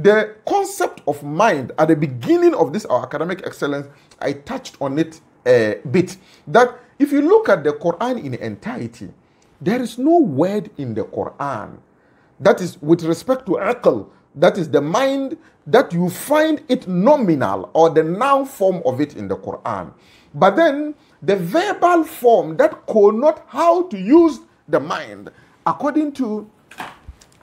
the concept of mind at the beginning of this our academic excellence, I touched on it a bit. That if you look at the Quran in entirety, there is no word in the Quran that is with respect to aql, that is the mind that you find it nominal or the noun form of it in the Quran. But then the verbal form that connote how to use the mind, according to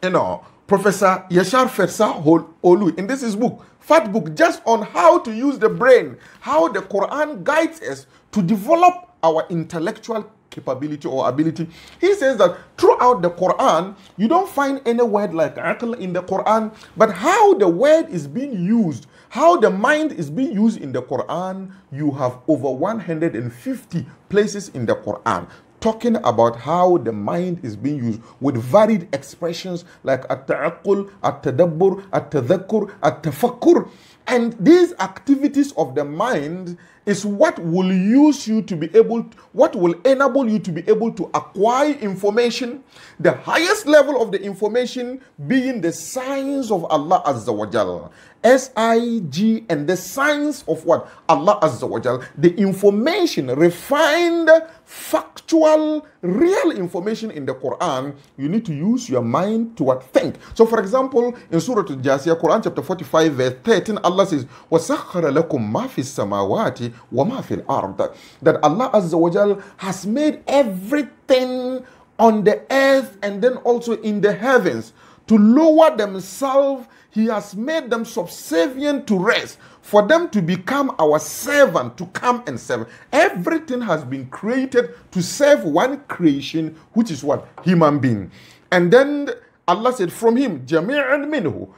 you know Professor Yeshar Fersa Olu in this his book, Fat Book, just on how to use the brain, how the Quran guides us to develop our intellectual capability or ability. He says that throughout the Quran, you don't find any word like aql in the Quran, but how the word is being used, how the mind is being used in the Quran, you have over 150 places in the Quran talking about how the mind is being used with varied expressions like at-ta'aqqul, at-tadabbur, at-tadhakkur, at-tafakkur. And these activities of the mind is what will use you to be able, to, what will enable you to be able to acquire information. The highest level of the information being the signs of Allah Azza wa Jal. S-I-G and the signs of what? Allah Azza wa Jal. The information, refined, factual, real information in the Quran, you need to use your mind to what? Think. So for example, in Surah Al-Jasiyah, Quran chapter 45 verse 13, Allah says, وَسَخَّرَ لَكُم مَا فِي السَّمَاوَاتِ وَمَا فِي الْأَرْضِ That Allah Azza wa Jal has made everything on the earth and then also in the heavens to lower themselves he has made them subservient to rest for them to become our servant to come and serve everything has been created to serve one creation which is what human being and then allah said from him jami'an minhu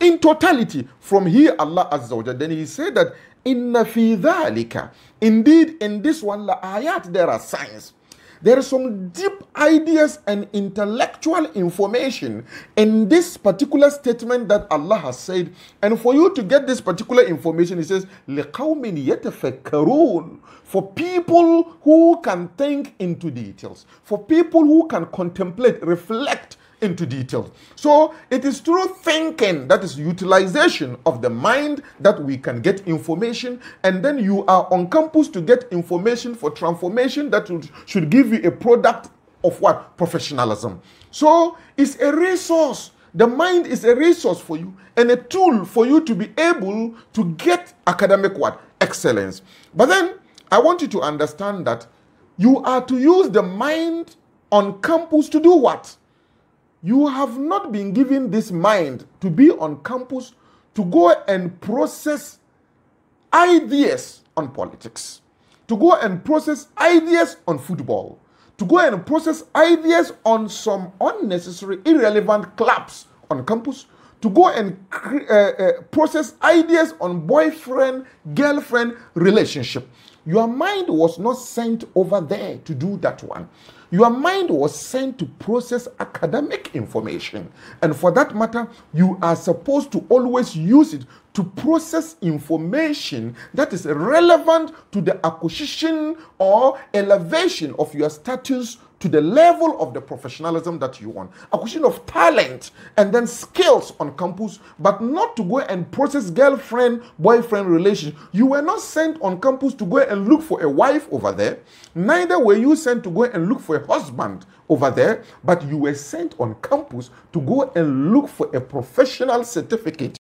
in totality from here allah azza wa then he said that inna fi dhalika indeed in this one la ayat there are signs there are some deep ideas and intellectual information in this particular statement that Allah has said. And for you to get this particular information, He says, لِقَوْمٍ يَتَفَكَّرُونَ For people who can think into details, for people who can contemplate, reflect, into details. So it is through thinking, that is utilization of the mind, that we can get information. And then you are on campus to get information for transformation that should give you a product of what? Professionalism. So it's a resource. The mind is a resource for you and a tool for you to be able to get academic what? Excellence. But then I want you to understand that you are to use the mind on campus to do what? You have not been given this mind to be on campus to go and process ideas on politics, to go and process ideas on football, to go and process ideas on some unnecessary, irrelevant clubs on campus, to go and uh, uh, process ideas on boyfriend girlfriend relationship. Your mind was not sent over there to do that one. Your mind was sent to process academic information. And for that matter, you are supposed to always use it to process information that is relevant to the acquisition or elevation of your status to the level of the professionalism that you want. A question of talent and then skills on campus, but not to go and process girlfriend boyfriend relationship. You were not sent on campus to go and look for a wife over there. Neither were you sent to go and look for a husband over there, but you were sent on campus to go and look for a professional certificate